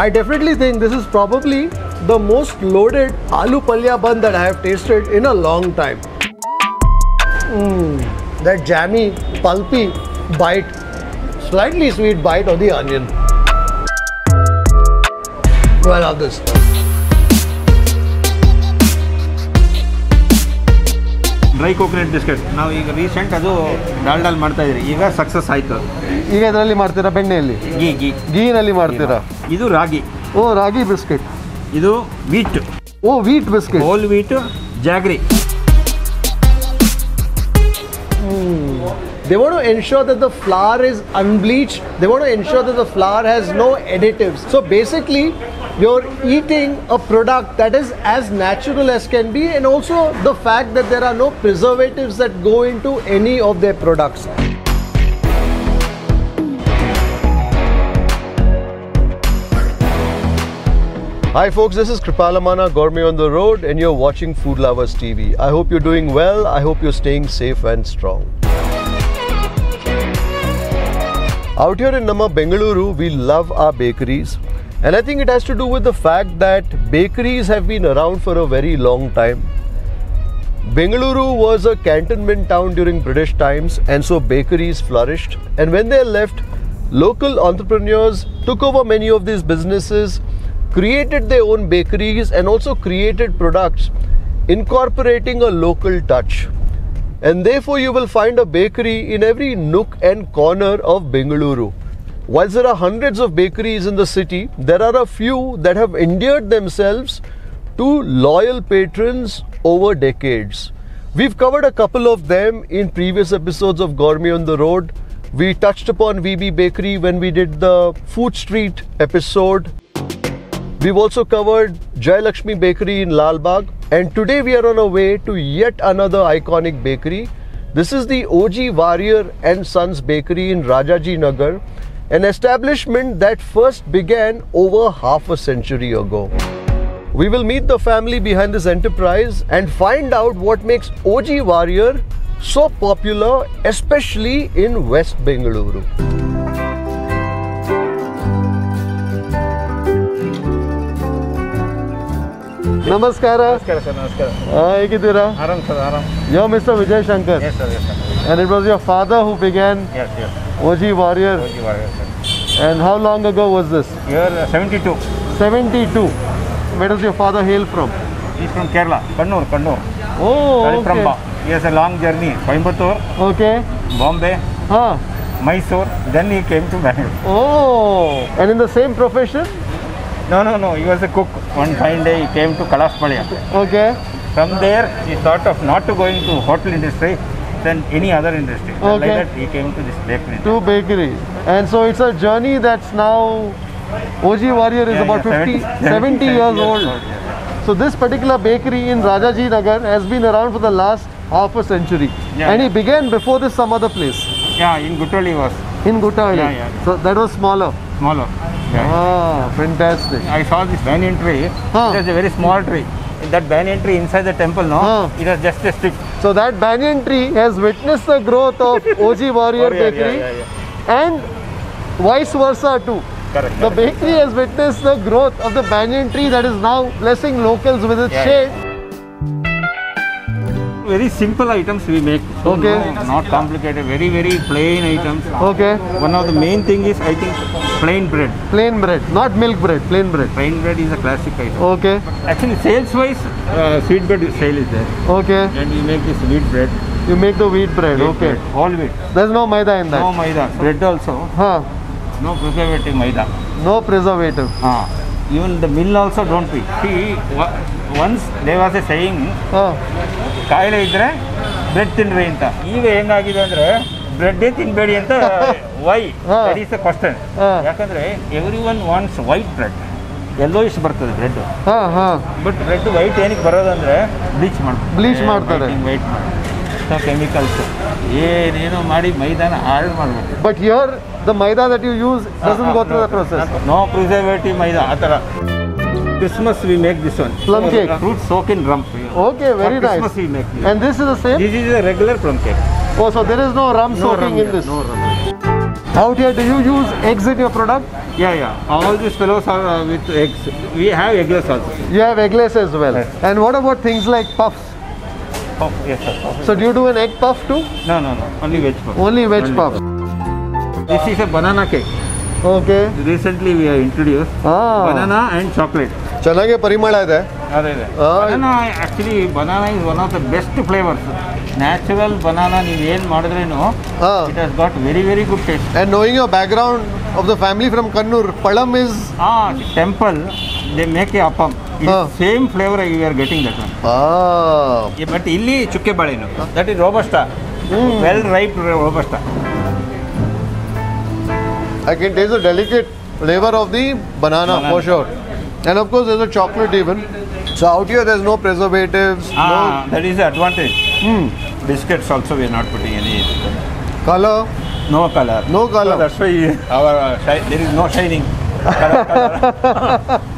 I definitely think this is probably the most loaded aloo palya bun that I have tasted in a long time. Mm, that jammy, pulpy bite, slightly sweet bite of the onion. Oh, I love this. Dry coconut biscuit ನಾವು ಈಗ recent ಅದು ಡಾಲ್ಡಾಲ್ ಮಾಡ್ತಾ ಇದ್ರಿ ಈಗ success ಆಯ್ತು ಈಗ ಇದರಲ್ಲಿ ಮಾಡ್ತೀರಾ ಬೆಣ್ಣೆಯಲ್ಲಿ ಗೀ ಗೀ ಗೀನಲ್ಲಿ ಮಾಡ್ತೀರಾ ಇದು ರಾಗಿ ಓ ರಾಗಿ ಬಿಸ್ಕೆಟ್ ಇದು wheat O wheat biscuit whole wheat jaggery They want to ensure that the flour is unbleached. They want to ensure that the flour has no additives. So basically, you're eating a product that is as natural as can be, and also the fact that there are no preservatives that go into any of their products. Hi folks, this is Kripal Amanna Gourmet on the Road and you're watching Food Lovers TV. I hope you're doing well. I hope you're staying safe and strong. Out here in Namma Bengaluru, we love our bakeries. And I think it has to do with the fact that bakeries have been around for a very long time. Bengaluru was a cantonment town during British times, and so bakeries flourished. And when they left, local entrepreneurs took over many of these businesses, created their own bakeries, and also created products incorporating a local touch. And therefore, you will find a bakery in every nook and corner of Bengaluru. Whilst there are hundreds of bakeries in the city, there are a few that have endeared themselves to loyal patrons over decades. We've covered a couple of them in previous episodes of Gourmet on the Road. We touched upon VB Bakery when we did the Food Street episode. We've also covered Jai Lakshmi Bakery in Lalbagh, and today we are on our way to yet another iconic bakery. This is the OG Variar and Sons Bakery in Rajaji Nagar, an establishment that first began over half a century ago. We will meet the family behind this enterprise and find out what makes OG Variar so popular, especially in West Bengaluru. ನಮಸ್ಕಾರ Mr. Yo mister yes sir. and it was your father who began yes, yes. OG Variar. OG Variar sir. And how long ago was this? Year uh, 72. 72. Where does your father hail from? He's from Kerala, Kannur, Kannur. Oh, okay. From he has a long journey, Coimbatore, okay. Bombay, huh. Mysore, then he came to Bangalore. Oh, and in the same profession? No, no, no. He was a cook. One fine day, he came to Kalasipalya. Okay. From there, he thought of not to hotel industry, than any other industry. Okay. Like that, he came to this bakery. To bakery. And so it's a journey that's now, OG Variar is yeah, about yeah, 50, 70, 70 years, years old. old yeah. So this particular bakery in Rajaji Nagar has been around for the last half a century. and he began before this some other place. Yeah, in Guttahalli was. In Guttahalli. yeah. So that was smaller smaller. Yeah. Ah, fantastic. I saw this banyan tree. Huh. It was a very small tree. That banyan tree inside the temple, no? Huh. It was just a stick. So that banyan tree has witnessed the growth of OG Variar, Variar, Bakery yeah, yeah, and vice versa too. Correct. The correct. bakery has witnessed the growth of the banyan tree that is now blessing locals with its shade. Very simple items we make. So Okay. no, not complicated. Very, very plain items. Okay, One of the main thing is, I think, plain bread. plain bread, not milk bread, plain bread. Plain bread is a classic item. Okay, Actually, sales-wise, uh, sweet bread sale is there. okay. And we make this wheat bread. You make the wheat bread. Wheat Okay, bread, All wheat. there's no maida in that. No maida. Bread also. Huh? No preservative maida. No preservative. Ah. Even the mill also don't we. See, once there was a saying? ಕಾಯಿಲೆ ಇದ್ರೆ bread ತಿನ್ರಿ ಅಂತ ಈಗ ಹೆಂಗಾಗಿದೆ ಅಂದ್ರೆ ಬ್ರೆಡ್ಡೇ ತಿನ್ಬೇಡಿ ಅಂತ Y. That is question. ಯಾಕಂದ್ರೆ every one wants white bread ಎಲ್ಲೋ ಇಷ್ಟು ಬರ್ತದೆ ಬ್ರೆಡ್? ಬಟ್ ಬ್ರೆಡ್ ವೈಟ್ ಏನಕ್ಕೆ ಬರೋದಂದ್ರೆ ಬ್ಲೀಚ್ ಮಾಡ್ತಾರೆ ಬ್ಲೀಚ್ ಮಾಡ್ತಾರೆ. ವೈಟ್ ಮಾಡಿ lot of chemicals. Yeah, you know, my maida hard maadu. But here, the maida that you use doesn't uh, go through no, the process. No preservative maida. Atara. Christmas we make this one. Plum cake. Fruit soak in rum. Okay, very For nice. Christmas we make this. And this is the same? This is a regular plum cake. Oh, so there is no rum no soaking rum in here. this? No rum. Out here, do you use eggs in your product? Yeah, yeah. All these fellows are uh, with eggs. We have eggless also. You have eggless as well. Yes. And what about things like puffs? Oh, yes, sir. So do you do an egg puff too? No, no, no. Only veg puff. Only veg Only. puff. puff. This is a banana cake. Okay. Recently we have introduced Ah. banana and chocolate. ಚೆನ್ನಾಗಿ ಪರಿಮಳ ಇದೆ ಅದೇ ಇದೆ Ah. Banana actually banana is one of the best flavours natural banana ನೀವು ಏನು ಮಾಡಿದ್ರೇನು Ah. It has got very very good taste And knowing your background of the family from Kannur, Palam is a temple they make a appam Ah. Same flavour you are getting that one ah, but ಇಲ್ಲಿ ಚುಕ್ಕೆ ಬಾಳೆಹಣ್ಣು that is robusta well ripe robusta I can taste the delicate flavor of the banana, Banana. for sure. And of course, there's a chocolate even. So out here, there's no preservatives, Ah, that is the advantage. hmm, Biscuits also we are not putting any color. no color. No color. So that's why our uh, there is no shining. Color, color.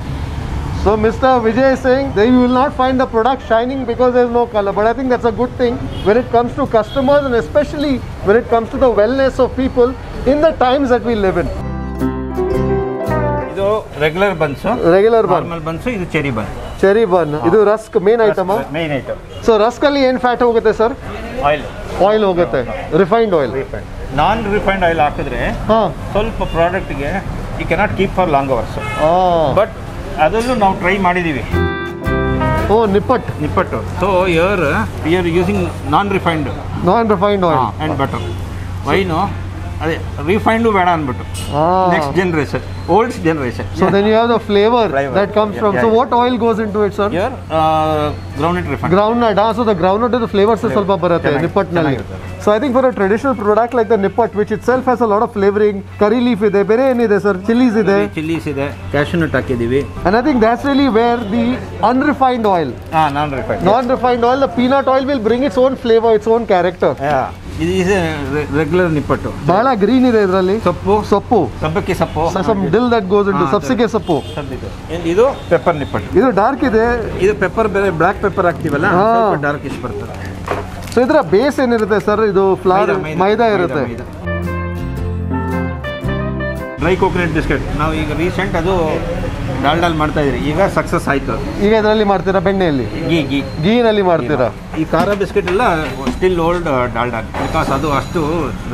So Mr. Vijay is saying that you will not find the product shining because there's no color. But I think that's a good thing when it comes to customers and especially when it comes to the wellness of people in the times that we live in. ಇದು regular buns regular bun buns ಇದು cherry bun cherry bun ಇದು rusk main item main item so rusk ಅಲ್ಲಿ ಏನ್ fat ಹೋಗುತ್ತೆ sir oil oil ಹೋಗುತ್ತೆ. Refined oil non refined oil ಹಾಕಿದ್ರೆ ಸ್ವಲ್ಪ ಪ್ರಾಡಕ್ಟ್ಗೆ ಈ cannot keep for long hours but ಅದನ್ನು ನಾವು ಟ್ರೈ ಮಾಡಿದ್ದೀವಿ ಓ nippattu nippattu. So here we are using non refined non refined oil and butter wine ಅದೇ ರಿಫೈನ್ಡು ಬೇಡ ಅಂದ್ಬಿಟ್ಟು. Next generation old generation So then you have the flavor, Flavor. that comes Yeah, from. yeah, so yeah. what oil goes into it, sir? Your ground refine Groundnut. Ah, so the groundnut is the flavors Flavor. ಸ್ವಲ್ಪ ಬರುತ್ತೆ ಚೆನ್ನಾಗಿ- ನಿಪ್ಪಟ್ನಲ್ಲಿ ಚೆನ್ನಾಗಿರುತ್ತೆ. So I think for a traditional product like the nippattu which it self has a lot of flavouring curry leaf ಇದೆ ಬೇರೆ ಏನಿದೆ sir chillies ಇದೆ chillies ಇದೆ cash nut ಹಾಕಿದ್ದೀವಿ and I think that's really where the unrefined oil ಹಾಂ ನಾನ್ refine non refined oil the peanut oil will bring its own flavour its own character ಇದು ಇದೆ regular ನಿಪ್ಪಟ್ಟು. ಬಹಳ ಗ್ರೀನ್ ಇದೆ ಇದರಲ್ಲಿ. ಸೊಪ್ಪು. ಸೊಪ್ಪು. ಸಬ್ಬಕ್ಕಿ ಸೊಪ್ಪು. Some dill that goes into ಸಬ್ಸಿಗೆ ಸೊಪ್ಪು. ಇದು? ಪೆಪ್ಪರ್ ನಿಪ್ಪಟ್ಟು. ಇದು ಡಾರ್ಕ್ ಇದೆ. ಇದು ಪೆಪ್ಪರ್ ಬೇರೆ ಬ್ಲ್ಯಾಕ್ ಪೆಪ್ಪರ್ ಹಾಕ್ತೀವಲ್ಲ ಡಾರ್ಕ್ ಇಷ್ಟು ಬರ್ತದೆ. ಸೊ ಇದರ ಬೇಸ್ ಏನಿರುತ್ತೆ ಸರ್ ಇದು ಫ್ಲವರ್ ಮೈದಾ ಇರುತ್ತೆ. ಡ್ರೈ ಕೋಕೋನಟ್ ಬಿಸ್ಕೆಟ್ ನಾವು ಈಗ ರೀಸೆಂಟ್ ಅದು ಡಾಲ್ಡಲ್ಲಿ ಮಾಡ್ತಾ ಇದ್ರಿ ಈಗ ಸಕ್ಸಸ್ ಆಯ್ತು. ಈಗ ಇದರಲ್ಲಿ ಮಾಡ್ತೀರಾ ಬೆಣ್ಣೆಯಲ್ಲಿ? ಗೀ ಗೀ ಗೀನಲ್ಲಿ ಮಾಡ್ತೀರಾ? ಈ ಖಾರ ಬಿಸ್ಕೆಟ್ ಎಲ್ಲ still old Dalda uh, because ಅದು ಅಷ್ಟು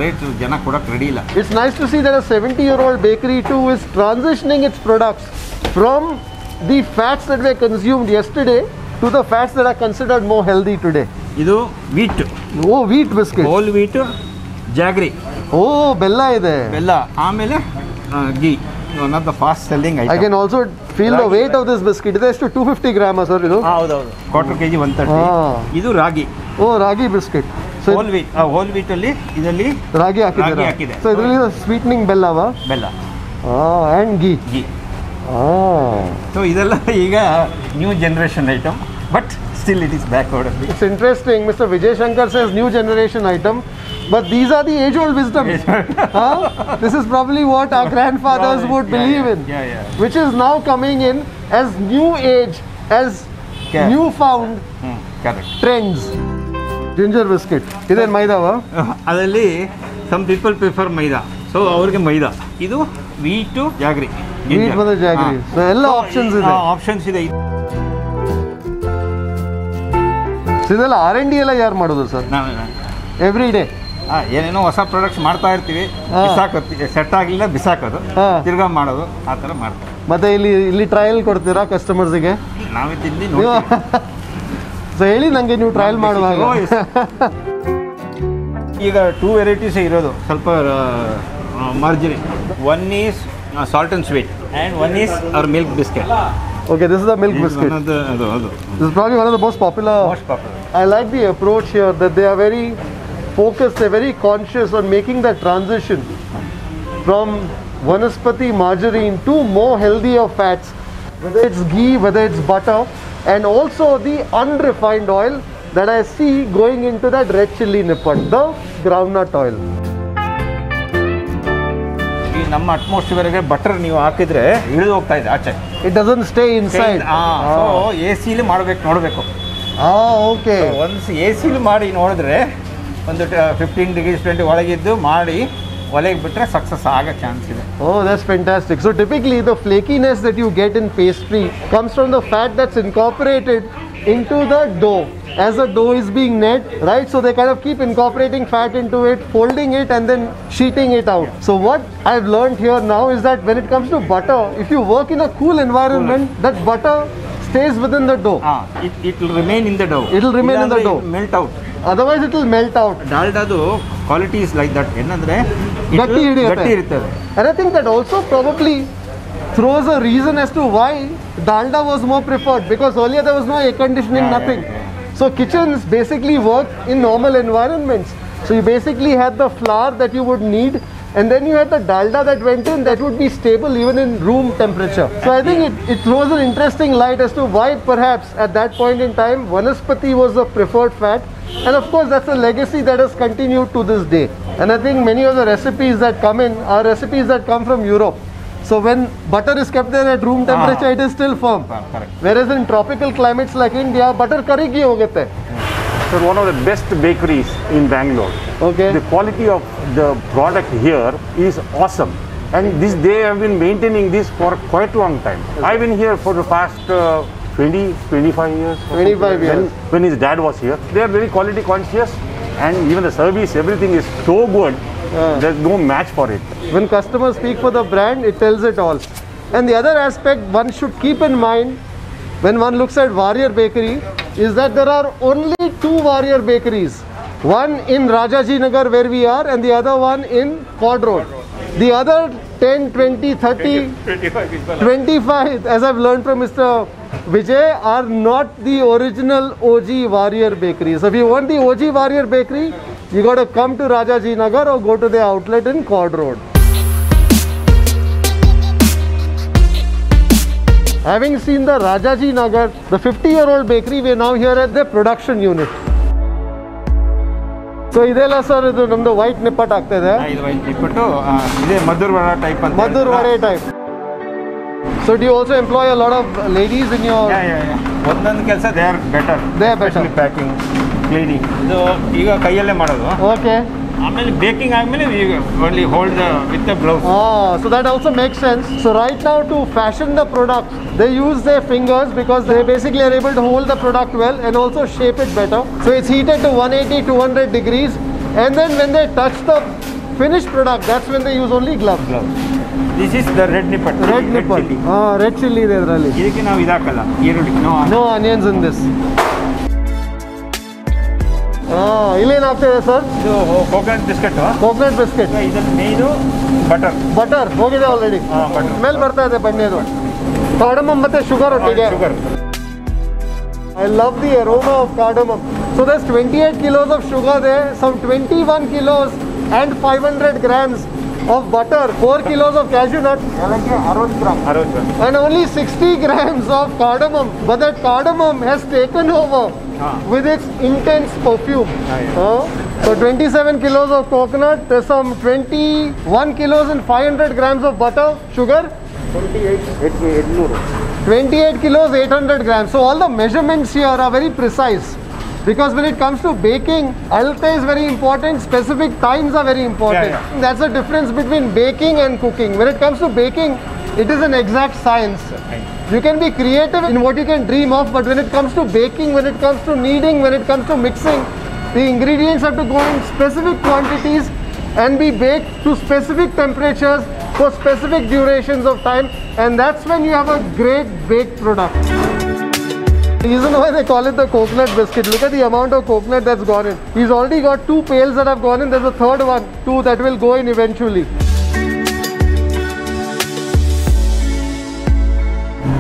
ರೇಟ್ ಜನ ಕೊಡಕ್ಕೆ ರೆಡಿ ಇಲ್ಲ. It's nice to see there a seventy year old bakery too is transitioning its products from the fats that we consumed yesterday to the fats that are considered more healthy today ಇದು wheat ಓ wheat biscuit whole wheat jaggery ಓ ಬೆಲ್ಲ ಇದೆ. ಬೆಲ್ಲ. ಆಮೇಲೆ ghee one the fast selling items. I can also feel the weight of this biscuit. It is to 250 grams, sir. You know? Quarter K G one thirty ಹಾ. ಇದು ರಾಗಿ Oh, ragi biscuit. So, whole wheat whole wheat ಅಲ್ಲಿ ಇದರಲ್ಲಿ ragi ಹಾಕಿದ್ದೀರಾ ಹಾಕಿದೆ. So ಇದರಲ್ಲಿ is ಬೆಲ್ಲವಾ ಬೆಲ್ಲ bella, ghee ghee Ah. So ಇದೆಲ್ಲ ಈಗ new generation item but still it is back order. It's interesting. Mr. Vijay Shankar says new generation item, but these are the age-old wisdom. huh? This is probably what our grandfathers probably, would Yeah, believe yeah, in, yeah, yeah. which is now coming in as new age, as Yeah. newfound hmm, correct trends. Ginger biscuit. ಇದೇನು ಮೈದಾವಾ ಅದರಲ್ಲಿ some people prefer maida so ಅವ್ರಿಗೆ ಮೈದಾ ಇದು wheat jaggery Wheat to jaggery. So ಎಲ್ಲ options ಇದೆ. Options ಇದೆ So ಇದೆಲ್ಲ ಆರ್ ಎನ್ ಡಿ ಎಲ್ಲ ಯಾರು ಮಾಡೋದು ಸರ್ ನಾವು ಎವ್ರಿ ಡೇ ಆ, ಏನೇನೋ ಹೊಸ ಪ್ರಾಡಕ್ಟ್ಸ್ ಮಾಡ್ತಾ ಇರ್ತೀವಿ. ಸೆಟ್ ಆಗಲಿಲ್ಲ ಬಿಸಾಕೋದು. ತಿರ್ಗಾ ಮಾಡೋದು ಆ ಥರ ಮಾಡ್ತಾರೆ. ಮತ್ತೆ ಇಲ್ಲಿ ಇಲ್ಲಿ ಟ್ರಯಲ್ ಕೊಡ್ತೀರಾ ಕಸ್ಟಮರ್ಸಿಗೆ ನಾವೇ? ತಿಂದು. ಸೊ ಹೇಳಿ ನನಗೆ ನೀವು ಟ್ರಯಲ್ ಮಾಡುವಾಗ. ಈಗ ಟೂ ವೆರೈಟೀಸ್ ಇರೋದು ಸ್ವಲ್ಪ margin one is salt and sweet and one is ಅವ್ರ milk biscuit okay this is the milk biscuit ಅದು ಅದು. This is probably one of the most popular. Most popular I like the approach here that they are very focused, they're very conscious on making that transition from Vanaspati margarine to more healthier fats, whether it's ghee, whether it's butter, and also the unrefined oil that I see going into that red chili nippat, the groundnut oil. ಈ ನಮ್ಮ ಅಟ್ಮಾಸ್ಫಿಯರ್ಗೆ butter ನೀವು ಹಾಕಿದ್ರೆ ಇಳಿದು ಹೋಗ್ತಾ ಇದೆ ಆಚೆ It doesn't stay inside. So A ಸಿಲಿ ಮಾಡ್ಬೇಕು ನೋಡಬೇಕು Ah, okay. ಒನ್ಸ್ ಎ ಸಿಲಿ ಮಾಡಿ ನೋಡಿದ್ರೆ ಒಂದು ಫಿಫ್ಟೀನ್ ಡಿಗ್ರೀಸ್ ಟ್ವೆಂಟಿ ಒಳಗಿದ್ದು ಮಾಡಿ ಒಲೆಗೆ ಬಿಟ್ಟರೆ ಸಕ್ಸಸ್ ಆಗೋ ಚಾನ್ಸ್ ಇದೆ Oh, that's fantastic. So typically the flakiness that you get in pastry comes from the fat that's incorporated into the dough. As the dough is being knit, right? So they kind of keep incorporating fat into it, folding it and then sheeting it out. So what I've learned here now is that when it comes to butter, if you work in a cool environment, that butter stays within the dough. ಹಾಂ it it will remain in the Dow It'll remain in the dough. Melt out Otherwise it will melt out. ಡಾಲ್ಡಾದು quality is like that ಏನಂದ್ರೆ ಗಟ್ಟಿ ಹಿಡಿಯುತ್ತೆ. ಗಟ್ಟಿ ಇರ್ತದೆ And I think that also probably throws a reason as to why dalda was more preferred because earlier there was no air conditioning, Yeah, yeah, nothing. yeah. So kitchens basically work in normal environments. So you basically had the flour that you would need and then you had the dalda that went in that would be stable even in room temperature. So I think it, it throws an interesting light as to why perhaps at that point in time vanaspati was the preferred fat and of course that's a legacy that has continued to this day. And I think many of the recipes that come in are recipes that come from Europe. So when butter is kept there at room temperature, ah. it is still firm. Correct. Whereas in tropical climates like India, butter curry ki ho. Sir, one of the best bakeries in Bangalore. Okay. The quality of the product here is awesome. And this they have been maintaining this for quite a long time. I've been here for the past uh, 20, 25 years. 25 years. When, when his dad was here. They are very quality conscious and even the service, everything is so good. There's no match for it. When customers speak for the brand, it tells it all. And the other aspect one should keep in mind when one looks at Variar Bakery is that there are only two Variar bakeries. One in Rajaji Nagar where we are and the other one in Chord Road. The other 10, 20, 30, 25, as I've learned from Mr. Vijay, are not the original OG Variar Bakery. So if you want the OG Variar Bakery, you got to come to Rajaji Nagar or go to the outlet in Chord Road. Having seen the Rajaji Nagar, the 50 year old bakery, we are now here at the production unit. So ಇದೆಲ್ಲ sir ಇದು ನಮ್ದು white nippattu ಆಗ್ತಾ ಇದೆ. ಇದು ಇಟ್ಬಿಟ್ಟು ಆ, ಇದೇ Madhur vada type ಅಂತ Maddur vada type so they also employ a lot of ladies in your Yeah, yeah, yeah. ಒಂದೊಂದು ಕೆಲಸ they are better They are better. Packing cleaning ಇದು ಈಗ ಕೈಯಲ್ಲೇ ಮಾಡೋದು. Okay I'm only baking, I mean, you only hold uh, with the gloves. Oh, ah, so that also makes sense. So right now to fashion the product, they use their fingers because they basically are able to hold the product well and also shape it better. So it's heated to 180, 200 degrees. And then when they touch the finished product, that's when they use only gloves. gloves. This is the red nippat. Red, red nippat. Ah, red chili. Oh, red chili. No onions in this. this. Ah, ಇಲ್ಲೇನ್ ಆಗ್ತಿದೆ sir ಇದು coconut biscuit coconut biscuit ಇದನ್ನು ಮೇಯ್ದು butter butter ಹೋಗಿದೆ already ಹಾ, butter. Smell ಬರ್ತಾ ಇದೆ ಬಣ್ಣದು cardamom ಮತ್ತೆ sugar ಒಟ್ಟಿಗೆ sugar I love the aroma of cardamom. So there's 28 kilos of sugar there, some 21 kilos and 500 grams of butter, 4 kilos of cashew nut ಅರವತ್ತು and only 60 grams of cardamom. But that cardamom has taken over Ah. with its intense perfume. Ah, So 27 kilos of coconut, there's some 21 kilos and 500 grams of butter, sugar, 28 28 kilos, 800 grams. So all the measurements here are very precise. Because when it comes to baking, alte is very important, specific times are very important. Yeah, That's the difference between baking and cooking. When it comes to baking, it is an exact science. You can be creative in what you can dream of, but when it comes to baking, when it comes to kneading, when it comes to mixing, the ingredients have to go in specific quantities and be baked to specific temperatures for specific durations of time, and that's when you have a great baked product. The reason why they call it the coconut biscuit, look at the amount of coconut that's gone in. He's already got two pails that have gone in, there's a third one, two that will go in eventually.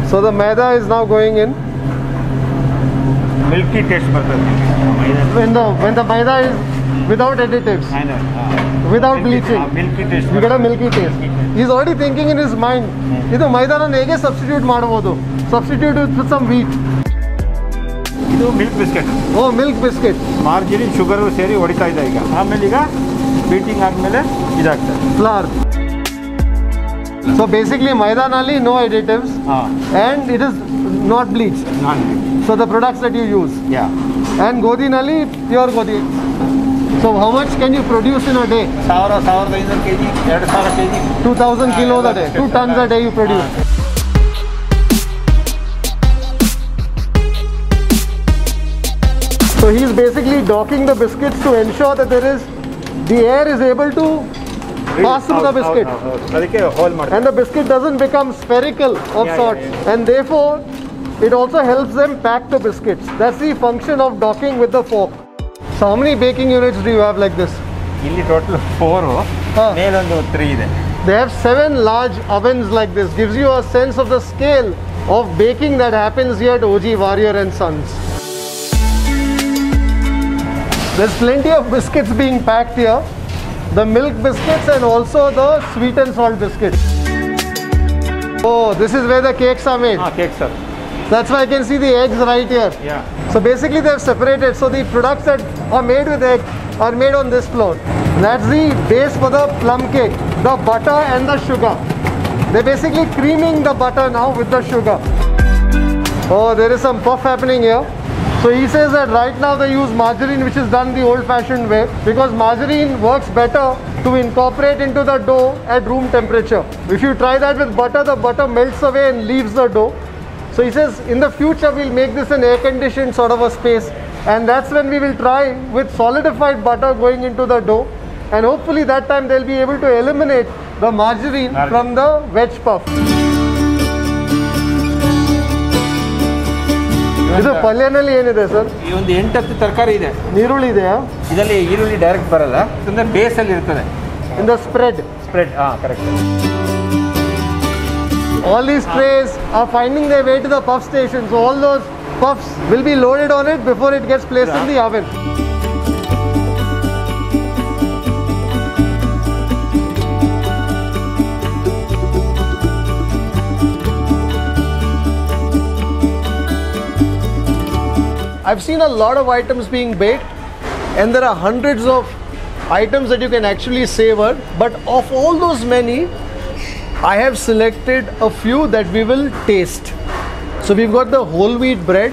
So the maida is now going in. Milky taste ಬರ್ತದೆ When the when the maida is without additives, without bleaching, milky taste you get a milky taste. He's already thinking in his mind, ಇದು ಮೈದಾನ ಹೇಗೆ substitute ಮಾಡ್ಬೋದು substitute with some wheat ಇದು milk biscuit ಓ milk biscuit margin sugar ಸೇರಿ ಹೊಡಿತಾ ಇದೆ ಈಗ ಆಮೇಲೆ ಈಗ ಬೀಟಿಂಗ್ ಆದಮೇಲೆ ಇದಾಗ್ತದೆ flower So basically maidanali, no additives and it is not bleached. Not bleached. So the products that you use. Yeah. And godi nali, pure godi. So how much can you produce in a day? 2000 kg 2000 kilos a day 2 tons a day you produce. So he's basically docking the biscuits to ensure that there is the air is able to the biscuit. And the biscuit doesn't become spherical of yeah, sorts. Yeah, yeah. And therefore, it also helps them pack the biscuits. That's the function of docking with the fork. So how many baking units do you have like this? ಇಲ್ಲಿ total four ಮೇಲೊಂದು three ಇದೆ They have seven large ovens like this. Gives you a sense of the scale of baking that happens here at OG Variar and Sons. There's plenty of biscuits being packed here the milk biscuits and also the sweet and salt biscuits. Oh, this is where the cakes are made. Ah, cakes sir. That's why I can see the eggs right here. Yeah. So basically they've separated. So the products that are made with egg are made on this floor. That's the base for the plum cake, the butter and the sugar. They're basically creaming the butter now with the sugar. Oh, there is some puff happening here. So he says that right now they use margarine which is done the old fashioned way because margarine works better to incorporate into the dough at room temperature. If you try that with butter, the butter melts away and leaves the dough. So he says in the future we'll make this an air conditioned sort of a space and that's when we will try with solidified butter going into the dough and hopefully that time they'll be able to eliminate the margarine Margarine. from the veg puff. ಇದು ಪಲ್ಯನಲ್ಲಿ ಏನಿದೆ sir ಈ ಒಂದು ಎಂಟತ್ತು ತರಕಾರಿ ಇದೆ ಈರುಳ್ಳಿ ಇದೆಯಾ ಇದರಲ್ಲಿ ಈರುಳ್ಳಿ ಡೈರೆಕ್ಟ್ ಬರಲ್ಲ ಅಂದರೆ ಬೇಸಲ್ಲಿ ಇರ್ತದೆ ಇಂದ ಸ್ಪ್ರೆಡ್ ಸ್ಪ್ರೆಡ್ ಹಾಂ correct all these trays are finding their way to the puff station so all those puffs will be loaded on it before it gets placed in the oven I've seen a lot of items being baked, and there are hundreds of items that you can actually savor. But of all those many, I have selected a few that we will taste. So we've got the whole wheat bread.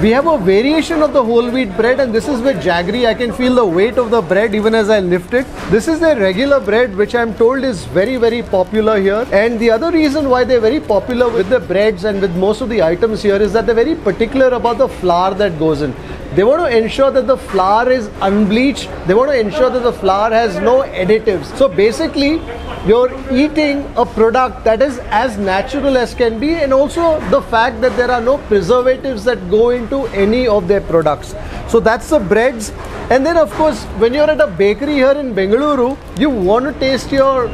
We have a variation of the whole wheat bread, and this is with jaggery. I can feel the weight of the bread even as I lift it. This is the regular bread, which I'm told is very, very popular here. And the other reason why they're very popular with the breads and with most of the items here is that they're very particular about the flour that goes in. They want to ensure that the flour is unbleached. They want to ensure that the flour has no additives. So basically, you're eating a product that is as natural as can be, and also the fact that there are no preservatives that go into any of their products. So that's the breads. And then, of course, when you're at a bakery here in Bengaluru, you want to taste your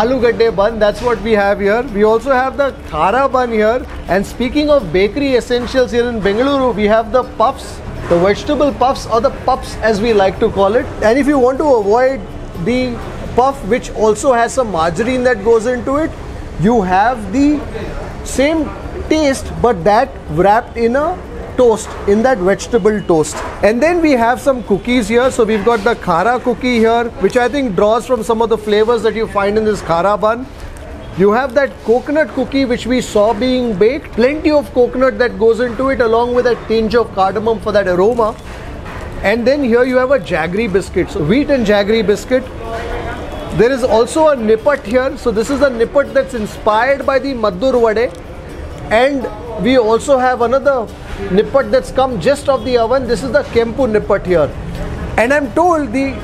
aloo gadde bun that's what we have here we also have the khara bun here and speaking of bakery essentials here in bengaluru we have the puffs the vegetable puffs or the puffs as we like to call it. And if you want to avoid the puff which also has some margarine that goes into it you have the same taste but that wrapped in a toast in that vegetable toast. And then we have some cookies here. So we've got the khara cookie here which i think draws from some of the flavors that you find in this khara bun you have that coconut cookie which we saw being baked plenty of coconut that goes into it along with a tinge of cardamom for that aroma and then here you have a jaggery biscuit so wheat and jaggery biscuit there is also a nippat here. So this is a nippat that's inspired by the Maddur Vade. And we also have another nippat that's come just off the oven. This is the Kempu nippat here. And I'm told the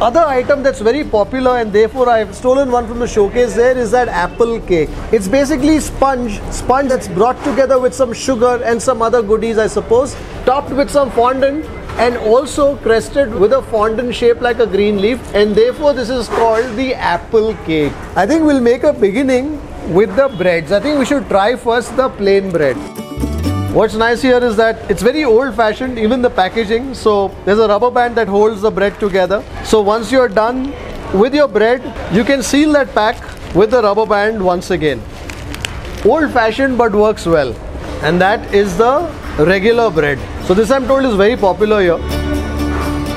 other item that's very popular and therefore I've stolen one from the showcase there is that apple cake. It's basically sponge, sponge that's brought together with some sugar and some other goodies I suppose, topped with some fondant and also crested with a fondant shape like a green leaf and therefore this is called the apple cake. I think we'll make a beginning with the breads. I think we should try first the plain bread. What's nice here is that it's very old fashioned, even the packaging. So there's a rubber band that holds the bread together. So once you're done with your bread, you can seal that pack with the rubber band once again. Old fashioned but works well. And that is the regular bread. So this I'm told is very popular here.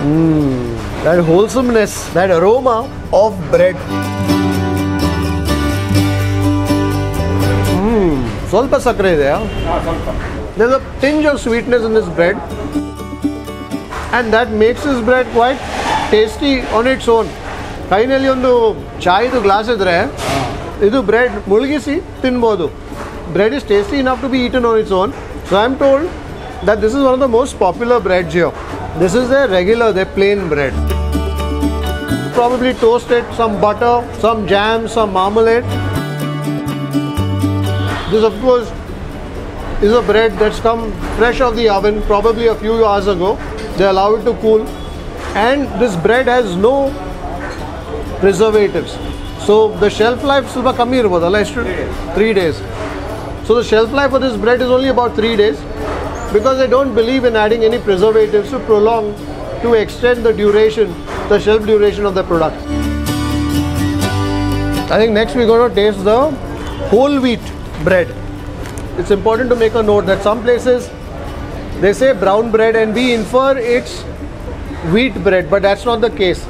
Mm, that wholesomeness, that aroma of bread. Mm, ಸ್ವಲ್ಪ ಸಕ್ಕರೆ ಇದೆ There's a tinge of sweetness in this bread, and that makes this bread quite tasty on its own ಕೈನಲ್ಲಿ ಒಂದು ಚಾಯ್ದು glass ಇದ್ರೆ ಇದು bread ಮುಳುಗಿಸಿ ತಿನ್ಬೋದು bread is tasty enough to B eaten on its own so I am told that this is one of the most popular bread Jio this is the regular the plane bread probably toasted some butter, some jam, some marmalade. This, of course, is a bread that's come fresh off the oven, probably a few hours ago. They allow it to cool, and this bread has no preservatives. So the shelf life ಸ್ವಲ್ಪ ಕಮ್ಮಿ ಇರ್ಬೋದಲ್ಲ ಎಷ್ಟು three days so the shelf life of this bread is only about three days because they don't believe in adding any preservatives to prolong, to extend the duration, the shelf duration of the product. I think next we're going to taste the whole wheat bread. It's important to make a note that some places they say brown bread and we infer it's wheat bread, but that's not the case.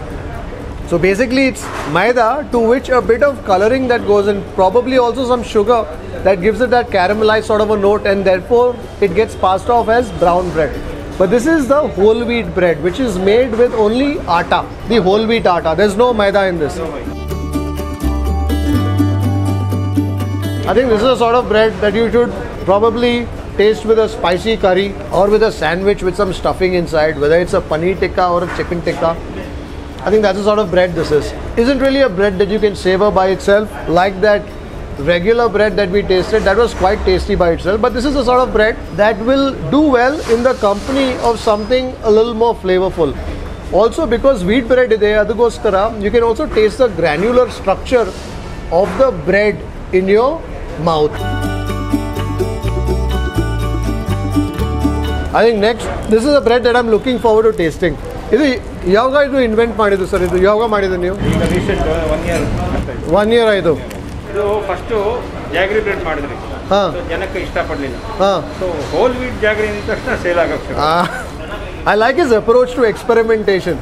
So basically, it's maida to which a bit of coloring that goes in, probably also some sugar that gives it that caramelized sort of a note, and therefore it gets passed off as brown bread. But this is the whole wheat bread, which is made with only atta, the whole wheat atta. There's no maida in this. I think this is a sort of bread that you should probably taste with a spicy curry or with a sandwich with some stuffing inside, whether it's a paneer tikka or a chicken tikka. I think that's the sort of bread this is. Isn't really a bread that you can savor by itself, like that regular bread that we tasted. That was quite tasty by itself. But this is the sort of bread that will do well in the company of something a little more flavorful. Also, because wheat bread is there, you can also taste the granular structure of the bread in your mouth. I think next, this is a bread that I'm looking forward to tasting. ಇದು ಯಾವಾಗ ಇದು invent ಮಾಡಿದ್ದು sir ಇದು ಯಾವಾಗ ಮಾಡಿದ್ದು ನೀವು ಈಗ recent one year one year ಆಯಿತು ಇದು ಫಸ್ಟು ಜಾಗ್ರಿ ಬ್ರೆಡ್ ಮಾಡಿದ್ರಿ ಹಾಂ So, ಜನಕ್ಕೆ ಇಷ್ಟಪಡಲಿಲ್ಲ ಹಾಂ ಸೊ ಹೋಲ್ ವೀಟ್ ಜಾಗ್ರಿ ಅಂದ ತಕ್ಷಣ ಸೇಲ್ ಆಗಕ್ಕೆ I like is approach to experimentation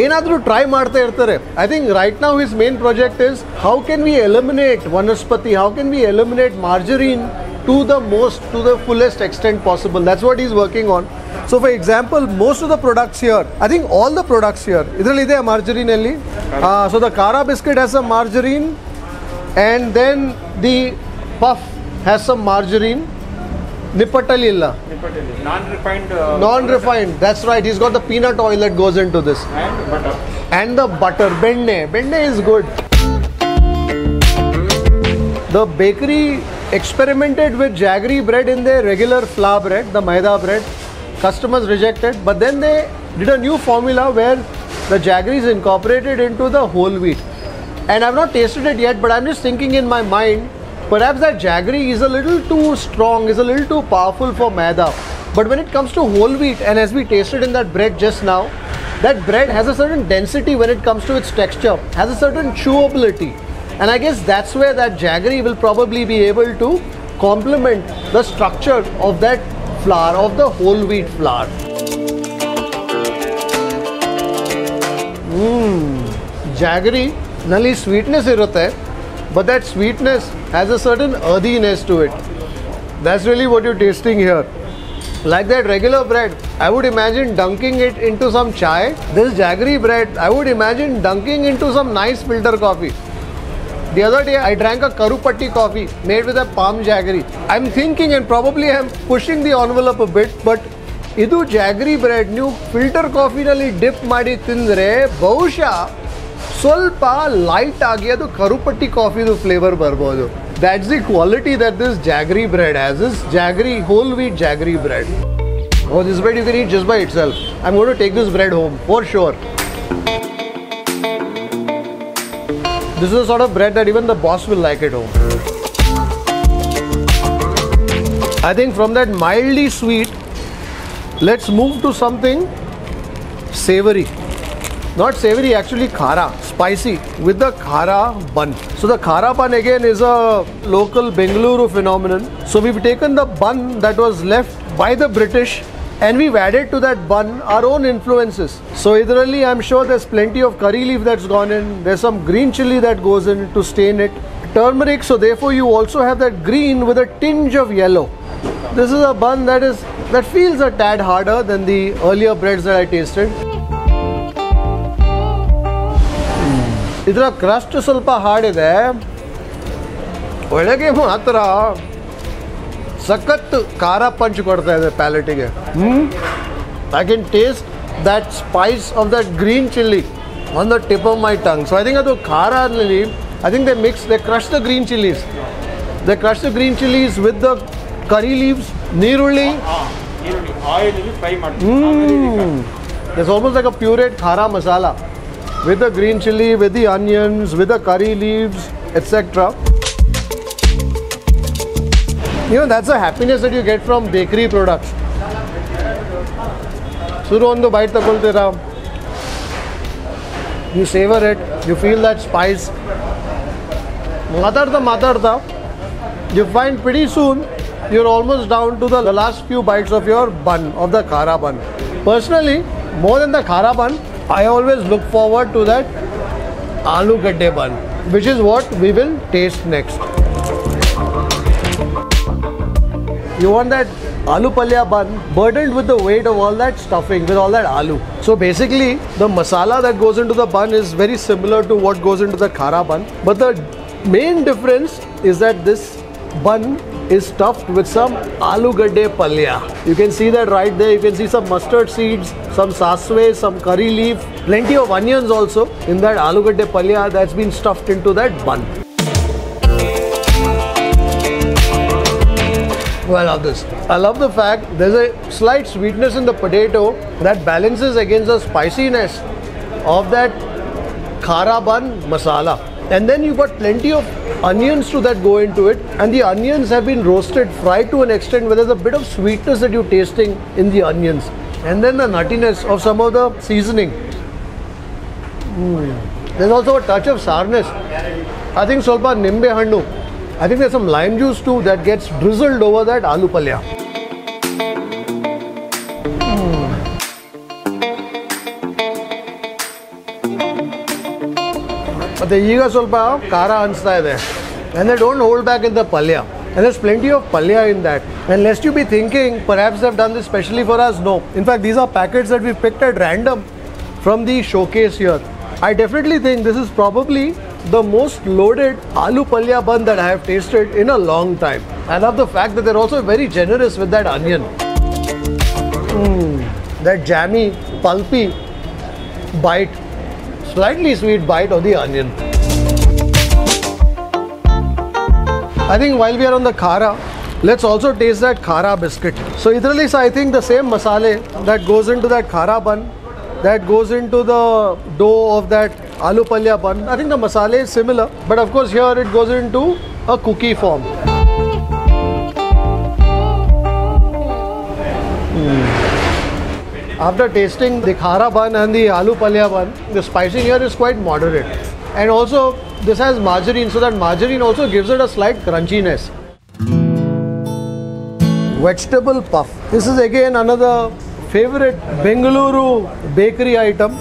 ಏನಾದರೂ ಟ್ರೈ ಮಾಡ್ತಾ ಇರ್ತಾರೆ I think right now his main project is how can we eliminate vanaspati how can we eliminate margarine to the most to the fullest extent possible that's what is working on so for example most of the products here I think all the products here ಇದರಲ್ಲಿದೆ ಮಾರ್ಜರಿನಲ್ಲಿ so the khara biscuit has a ಮಾರ್ಜರಿನ್ and then the puff has some margarine Nipatali illa. Nipatali. Non-refined. Uh, Non-refined. That's right. He's got the peanut oil that goes into this. And butter. And the butter. Benne. Benne is good. The bakery experimented with jaggery bread in their regular flour bread, the maida bread. Customers rejected, but then they did a new formula where the jaggery is incorporated into the whole wheat. And I've not tasted it yet, but I'm just thinking in my mind perhaps that jaggery is a little too strong is a little too powerful for maida but when it comes to whole wheat and as we tasted in that bread just now that bread has a certain density when it comes to its texture, has a certain chewability. And I guess that's where that jaggery will probably be able to complement the structure of that flour, of the whole wheat flour. Mmm, jaggery ನಲ್ಲಿ sweetness ಇರುತ್ತೆ but that sweetness has a certain earthiness to it. That's really what you're tasting here. Like that regular bread, I would imagine dunking it into some chai. This jaggery bread, I would imagine dunking into some nice filter coffee. The other day, I drank a Karupatti coffee made with a palm jaggery. I'm thinking, and probably I'm pushing the envelope a bit, but ಇದು jaggery bread ನೀವು filter ಕಾಫಿನಲ್ಲಿ dip ಮಾಡಿ ತಿಂದರೆ ಬಹುಶಃ ಸ್ವಲ್ಪ light ಆಗಿ ಅದು ಕರುಪಟ್ಟಿ ಕಾಫಿದು ಫ್ಲೇವರ್ ಬರ್ಬೋದು that's the quality that this jaggery bread has this jaggery whole wheat jaggery bread Oh, this bread you can eat just by itself. I'm going to take this bread home for sure. This is the sort of bread that even the boss will like at home. I think from that mildly sweet, let's move to something savory. Not savory, actually khara, spicy with the khara bun. So the khara bun again is a local Bengaluru phenomenon. So we've taken the bun that was left by the British and we've added to that bun our own influences. So ideally, I'm sure there's plenty of curry leaf that's gone in. There's some green chili that goes in to stain it. Turmeric, so therefore you also have that green with a tinge of yellow. This is a bun that is that feels a tad harder than the earlier breads that I tasted. ಇದರ crust ಸ್ವಲ್ಪ hard ಇದೆ ಒಳಗೆ ಮಾತ್ರ ಸಖತ್ ಖಾರ punch ಕೊಡ್ತಾ ಇದೆ ಪ್ಯಾಲೆಟಿಗೆ I can taste that spice of that green chili on the tip of my tongue. So I think ಅದು ಖಾರ ಅಲ್ಲಿ I think they mix, they crush the green chilies. They crush the green chilies with the curry leaves, ನೀರುಳ್ಳಿ. Oil fry It's almost like a pureed khara masala with the green chili, with the onions, with the curry leaves, etc. You know, that's the happiness that you get from bakery products. Surondo bite takultera. You savor it, you feel that spice. Matarda matarda, you find pretty soon you're almost down to the last few bites of your bun, of the khara bun. Personally, more than the khara bun, I always look forward to that aloo gadde bun, which is what we will taste next. You want that aloo palya bun burdened with the weight of all that stuffing, with all that aloo. So basically, the masala that goes into the bun is very similar to what goes into the khara bun. But the main difference is that this bun is stuffed with some aloo gadde palya. You can see that right there. You can see some mustard seeds, some saswe, some curry leaf, plenty of onions also in that aloo gadde palya that's been stuffed into that bun. Oh, I love this. I love the fact there's a slight sweetness in the potato that balances against the spiciness of that khara bun masala. And then you've got plenty of onions to that go into it. And the onions have been roasted, fried to an extent where there's a bit of sweetness that you're tasting in the onions. And then the nuttiness of some of the seasoning. Mm. There's also a touch of sourness. I think solpa nimbe handu. I think there's some lime juice too that gets drizzled over that aloo palya. ಮತ್ತೆ ಈಗ ಸ್ವಲ್ಪ ಖಾರ ಅನಿಸ್ತಾ ಇದೆ and they don't hold back in the palya and there's plenty of palya in that and lest you be thinking perhaps they've done this specially for us no in fact these are packets that we picked at random from the showcase here i definitely think this is probably the most loaded aloo palya bun that i have tasted in a long time i love the fact that they're also very generous with that onion Mm, that jammy pulpy bite slightly sweet bite of the onion. I think while we are on the khara, let's also taste that khara biscuit. So Idrali, I think the same masale that goes into that khara bun, that goes into the dough of that aloo palya bun. I think the masale is similar, but of course here it goes into a cookie form. After tasting the khara bun and the aloo palya bun, the spicing here is quite moderate. And also, this has margarine, so that margarine also gives it a slight crunchiness. Vegetable puff. This is again another favorite Bengaluru bakery item.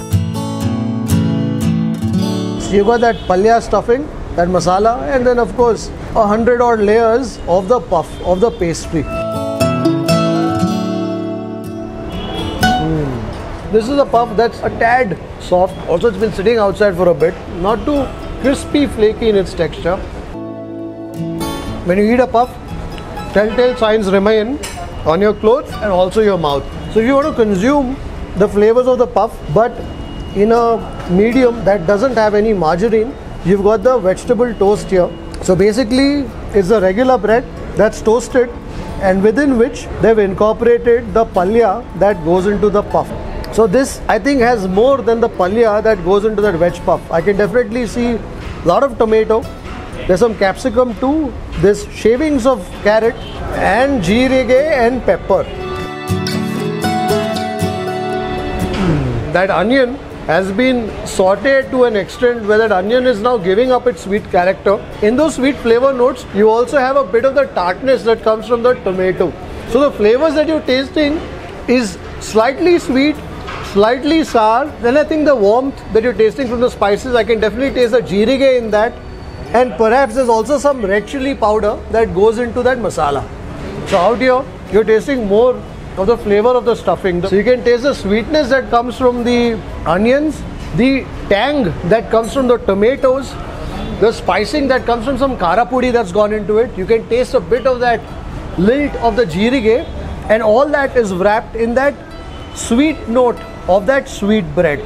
You got that palya stuffing, that masala, and then of course a hundred odd layers of the puff, of the pastry. This is a puff that's a tad soft. Also, it's been sitting outside for a bit. Not too crispy, flaky in its texture. When you eat a puff, telltale signs remain on your clothes and also your mouth. So, if you want to consume the flavors of the puff, but in a medium that doesn't have any margarine, you've got the vegetable toast here. So, basically, it's a regular bread that's toasted and within which they've incorporated the palya that goes into the puff. So this I think has more than the palya that goes into that veg puff. I can definitely see a lot of tomato. There's some capsicum too. There's shavings of carrot and jeerige and pepper. Mm, That onion has been sauteed to an extent where that onion is now giving up its sweet character. In those sweet flavor notes, you also have a bit of the tartness that comes from the tomato. So the flavors that you're tasting is slightly sweet, slightly sour. Then I think the warmth that you're tasting from the spices, I can definitely taste the jeerige in that. And perhaps there's also some red chili powder that goes into that masala. So out here, you're tasting more of the flavor of the stuffing. So you can taste the sweetness that comes from the onions the tang that comes from the tomatoes, the spicing that comes from some karapudi that's gone into it. You can taste a bit of that lilt of the jirige, and all that is wrapped in that sweet note of that sweet bread.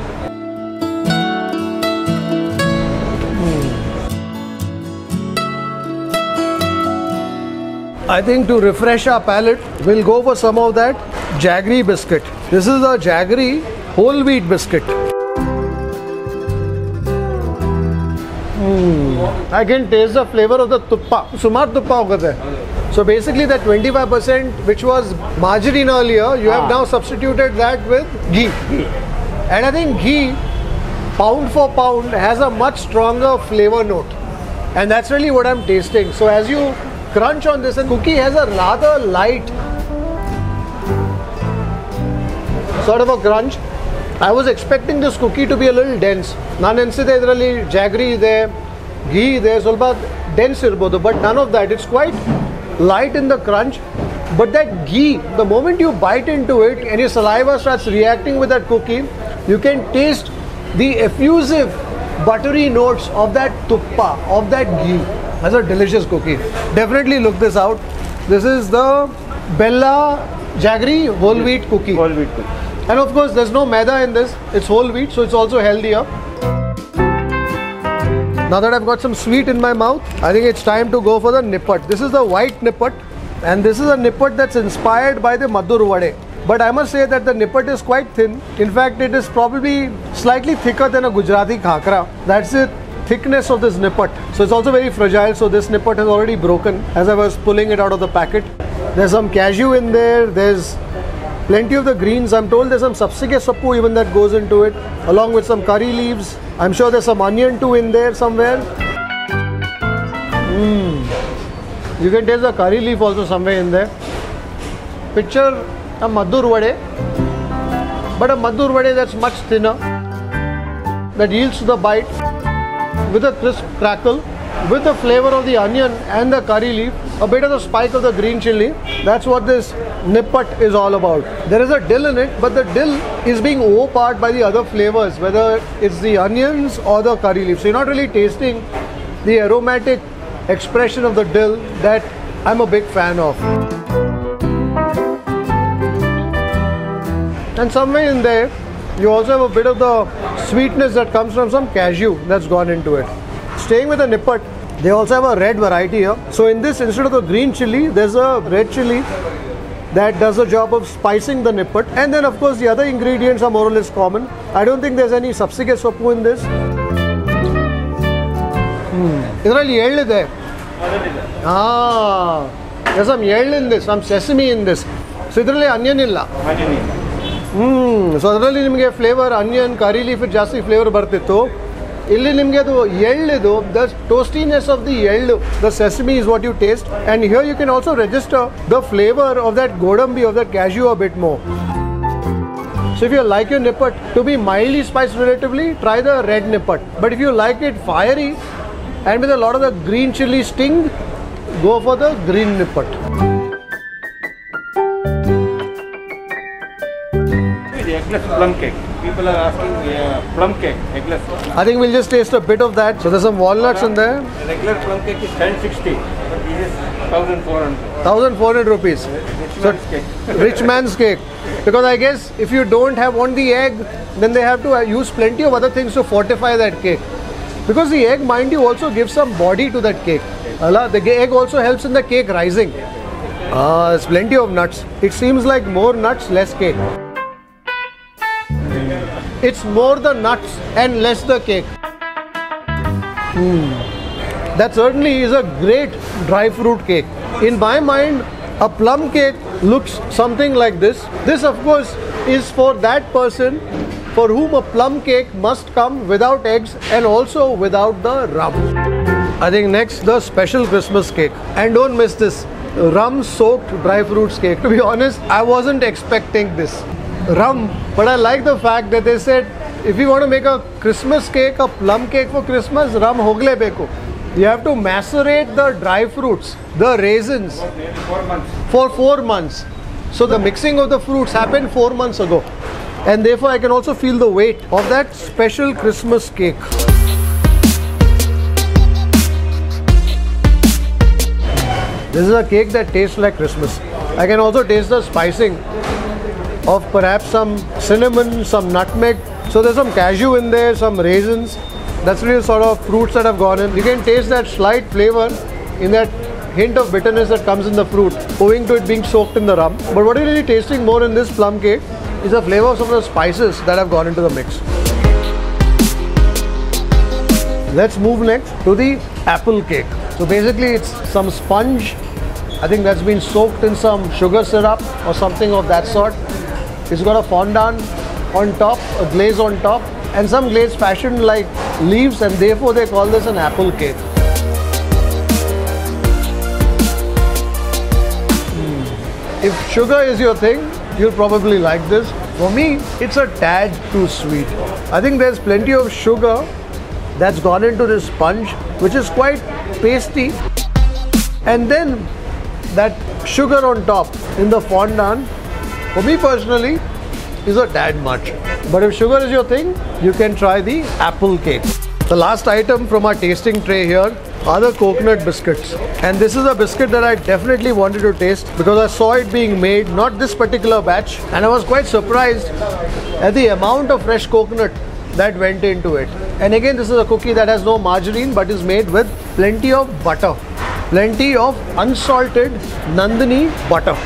I think to refresh our palate, we'll go for some of that jaggery biscuit. This is a jaggery whole wheat biscuit. Mm. I can taste the flavor of the tuppa. Sumar tuppa hoga hai. So basically that 25% which was margarine earlier, you have now substituted that with ghee. And I think ghee, pound for pound, has a much stronger flavor note. And that's really what I'm tasting. So as you crunch on this, and cookie has a rather light sort of a crunch. I was expecting this cookie to be a little dense. ನಾನು ಅನಿಸಿದೆ ಇದರಲ್ಲಿ jaggery ಇದೆ ಘೀ ಇದೆ ಸ್ವಲ್ಪ dense ಇರ್ಬೋದು but none of that it's quite light in the crunch, but that ghee, the moment you bite into it and your saliva starts reacting with that cookie, you can taste the effusive buttery notes of that tuppa, of that ghee. That's a delicious cookie. Definitely look this out. This is the Bella Jaggery whole wheat cookie. Whole wheat cookie. And of course, there's no maida in this. It's whole wheat, so it's also healthier. Now that I've got some sweet in my mouth, I think it's time to go for the nippat. This is the white nippat, and this is a nippat that's inspired by the Madur Vade. But I must say that the nippat is quite thin. In fact, it is probably slightly thicker than a Gujarati khakra. That's the thickness of this nippat. So it's also very fragile. So this nippat has already broken as I was pulling it out of the packet. There's some cashew in there. There's plenty of the greens. I'm told there's some sapsige soppu even that goes into it, along with some curry leaves. I'm sure there's some onion too in there somewhere. Mm. You can taste the curry leaf also somewhere in there. Picture a madur vade, but a madur vade that's much thinner, that yields to the bite with a crisp crackle, with the flavor of the onion and the curry leaf, a bit of the spike of the green chili. That's what this nippat is all about. There is a dill in it, but the dill is being overpowered by the other flavors, whether it's the onions or the curry leaf. So you're not really tasting the aromatic expression of the dill that I'm a big fan of. And somewhere in there, you also have a bit of the sweetness that comes from some cashew that's gone into it staying with the nippat, they also have a red variety here. So in this, instead of the green chili, there's a red chili that does the job of spicing the nippat. And then of course the other ingredients are more or less common. I don't think there's any sapsige soppu in this. ಇದರಲ್ಲಿ ಎಳ್ಳಿದೆ ಹಾಂ yes some in this. This some sesame in this so ಇದರಲ್ಲಿ onion ಇಲ್ಲ ಹ್ಞೂ so ಅದರಲ್ಲಿ ನಿಮಗೆ flavour onion curry leaf ಜಾಸ್ತಿ flavour ಬರ್ತಿತ್ತು ಇಲ್ಲಿ ನಿಮಗೆ ಅದು ಎಳ್ಳಿದು ದ ಟೋಸ್ಟಿನೆಸ್ ಆಫ್ ದಿ ಎಳ್ಳು the sesame is what you taste and here you can also register the flavour of that godambi of that cashew a bit more So if you like your nippat to be mildly spiced relatively, try the red nippat. But if you like it fiery and with a lot of the green chili sting, go for the green nippat. Eggless plum cake. People are asking uh, plum cake, eggless. I think we'll just taste a bit of that. So there's some walnuts in there. Regular plum cake is 1060, but this is 1400. 1400 rupees. Rich So man's cake. rich man's cake. Because I guess if you don't have on the egg, then they have to uh, use plenty of other things to fortify that cake. Because the egg, mind you, also gives some body to that cake. Allah, the egg also helps in the cake rising. Ah, there's plenty of nuts. It seems like more nuts, less cake. It's more the nuts and less the cake. Hmm. That certainly is a great dry fruit cake. In my mind, a plum cake looks something like this. This, of course, is for that person for whom a plum cake must come without eggs and also without the rum. I think next, the special Christmas cake. And don't miss this rum soaked dry fruits cake. To be honest, I wasn't expecting this. Rum, but I like the fact that they said if you want to make a Christmas cake, a plum cake for Christmas, rum hogle beko. You have to macerate the dry fruits, the raisins, Four months. for four months. So the mixing of the fruits happened four months ago. and therefore I can also feel the weight of that special Christmas cake. This is a cake that tastes like Christmas. I can also taste the spicing of perhaps some cinnamon, some nutmeg. So there's some cashew in there, some raisins. That's really sort of fruits that have gone in. You can taste that slight flavor in that hint of bitterness that comes in the fruit, owing to it being soaked in the rum. But what you're really tasting more in this plum cake is the flavor of some of the spices that have gone into the mix. Let's move next to the apple cake. So basically it's some sponge. I think that's been soaked in some sugar syrup or something of that sort. It's got a fondant on top, a glaze on top and some glaze fashioned like leaves and therefore they call this an apple cake. Hmm. If sugar is your thing, you'll probably like this. For me, it's a tad too sweet. I think there's plenty of sugar that's gone into this sponge, which is quite pasty. And then that sugar on top in the fondant, for me personally, is a tad much. But if sugar is your thing, you can try the apple cake. The last item from our tasting tray here are the coconut biscuits. And this is a biscuit that I definitely wanted to taste because I saw it being made, not this particular batch. And I was quite surprised at the amount of fresh coconut that went into it. And again, this is a cookie that has no margarine but is made with plenty of butter. Plenty of unsalted Nandini butter.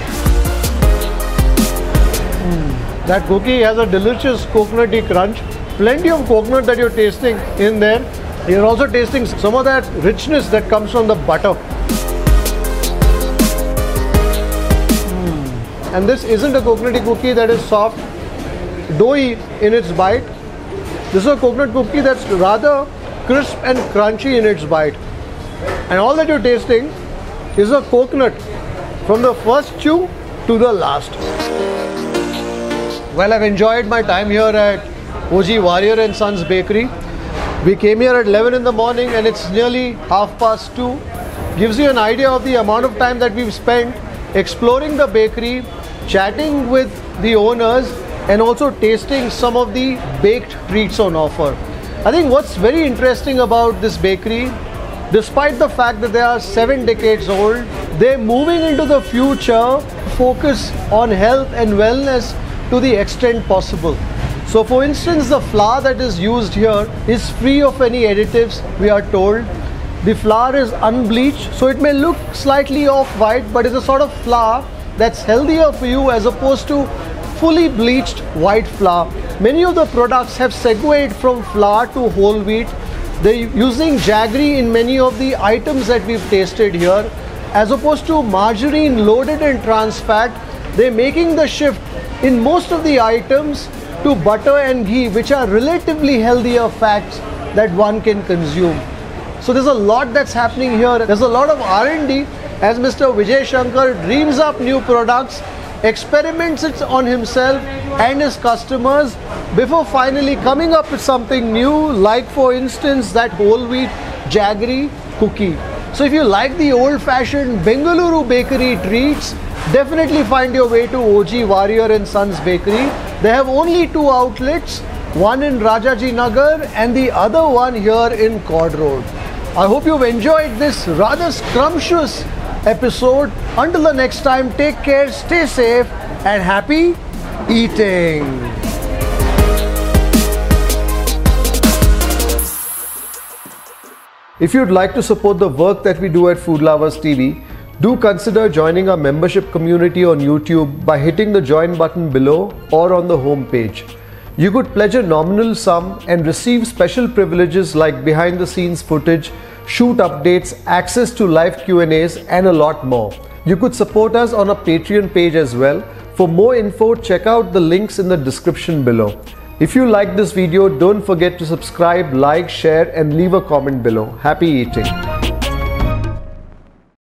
That cookie has a delicious coconutty crunch. Plenty of coconut that you're tasting in there. You're also tasting some of that richness that comes from the butter. Mm. And this isn't a coconutty cookie that is soft, doughy in its bite this is a coconut cookie that's rather crisp and crunchy in its bite. And all that you're tasting is a coconut from the first chew to the last. Well, I've enjoyed my time here at OG Variar and Sons Bakery. We came here at 11 in the morning and it's nearly half past 2. Gives you an idea of the amount of time that we've spent exploring the bakery, chatting with the owners and also tasting some of the baked treats on offer. I think what's very interesting about this bakery, despite the fact that they are seven decades old, they're moving into the future, focus on health and wellness to the extent possible. So for instance, the flour that is used here is free of any additives, we are told. The flour is unbleached, so it may look slightly off-white, but it's a sort of flour that's healthier for you as opposed to fully bleached white flour. Many of the products have segued from flour to whole wheat. They're using jaggery in many of the items that we've tasted here. As opposed to margarine loaded in trans fat, they're making the shift in most of the items to butter and ghee, which are relatively healthier fats that one can consume. So there's a lot that's happening here. There's a lot of R&D as Mr. Vijay Shankar dreams up new products experiments it on himself and his customers before finally coming up with something new like for instance that whole wheat jaggery cookie. So if you like the old fashioned Bengaluru bakery treats, definitely find your way to OG Variar and Sons Bakery. They have only two outlets, one in Rajaji Nagar and the other one here in Chord Road. I hope you've enjoyed this rather scrumptious episode. Until the next time, take care, stay safe, and happy eating. If you'd like to support the work that we do at Food Lovers TV, do consider joining our membership community on YouTube by hitting the join button below or on the home page. You could pledge a nominal sum and receive special privileges like behind the scenes footage, shoot updates, access to live Q&As and a lot more. You could support us on our Patreon page as well. For more info, check out the links in the description below. If you like this video, don't forget to subscribe, like, share and leave a comment below. Happy eating!